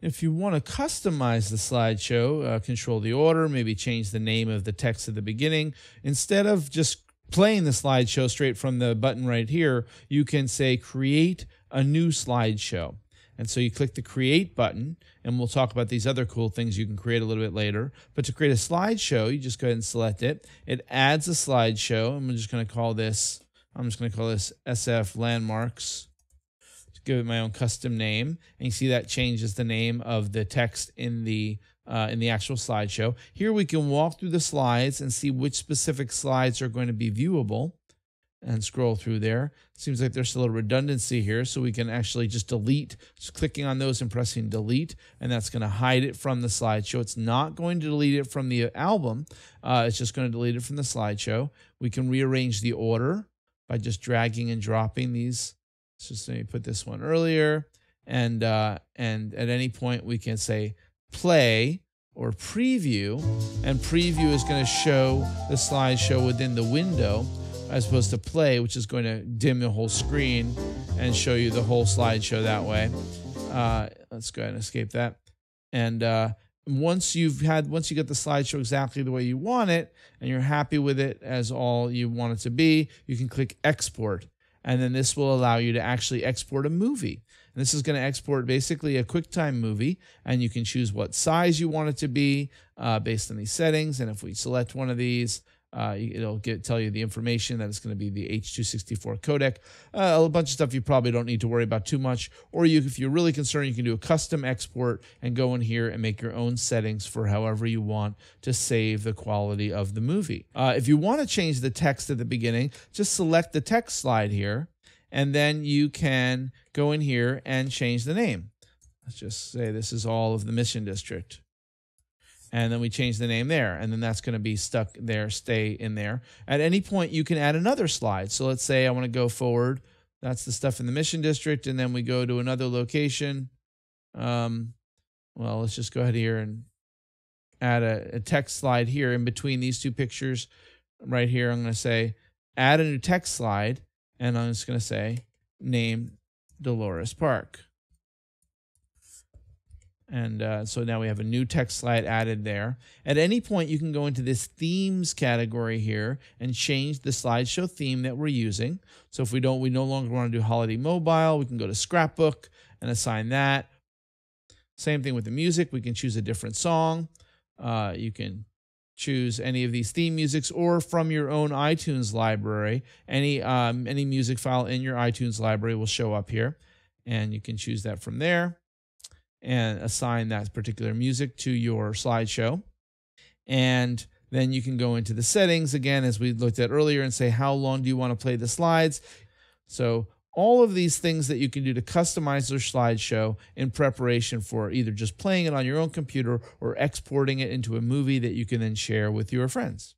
If you want to customize the slideshow, uh, control the order, maybe change the name of the text at the beginning. Instead of just playing the slideshow straight from the button right here, you can say create a new slideshow. And so you click the create button, and we'll talk about these other cool things you can create a little bit later. But to create a slideshow, you just go ahead and select it. It adds a slideshow. and I'm just going to call this, I'm just going to call this SF Landmarks. Give it my own custom name. And you see that changes the name of the text in the uh, in the actual slideshow. Here we can walk through the slides and see which specific slides are going to be viewable and scroll through there. Seems like there's a little redundancy here, so we can actually just delete, just clicking on those and pressing delete, and that's going to hide it from the slideshow. It's not going to delete it from the album, uh, it's just going to delete it from the slideshow. We can rearrange the order by just dragging and dropping these. Just let me put this one earlier, and uh, and at any point we can say play or preview, and preview is going to show the slideshow within the window as opposed to play, which is going to dim the whole screen and show you the whole slideshow that way. Uh, let's go ahead and escape that. And uh, once you've had, once you get the slideshow exactly the way you want it, and you're happy with it as all you want it to be, you can click export. And then this will allow you to actually export a movie. And this is going to export basically a QuickTime movie, and you can choose what size you want it to be uh, based on these settings. And if we select one of these, uh, it'll get, tell you the information that it's going to be the H264 codec. Uh, a bunch of stuff you probably don't need to worry about too much. Or you, if you're really concerned, you can do a custom export and go in here and make your own settings for however you want to save the quality of the movie. Uh, if you want to change the text at the beginning, just select the text slide here, and then you can go in here and change the name. Let's just say this is all of the Mission District and then we change the name there. And then that's going to be stuck there stay in there. At any point you can add another slide. So let's say i want to go forward. That's the stuff in the mission district. And then we go to another location. Um, well let's just go ahead here and add a, a text slide here in between these two pictures. Right here i'm going to say add a new text slide. And i'm just going to say name dolores park and uh, so now we have a new text slide added there. At any point, you can go into this themes category here and change the slideshow theme that we're using. So if we don't, we no longer want to do holiday mobile, we can go to scrapbook and assign that. Same thing with the music. We can choose a different song. Uh, you can choose any of these theme musics or from your own iTunes library. Any um, any music file in your iTunes library will show up here, and you can choose that from there and assign that particular music to your slideshow. And then you can go into the settings again, as we looked at earlier, and say, how long do you want to play the slides? So, all of these things that you can do to customize your slideshow in preparation for either just playing it on your own computer or exporting it into a movie that you can then share with your friends.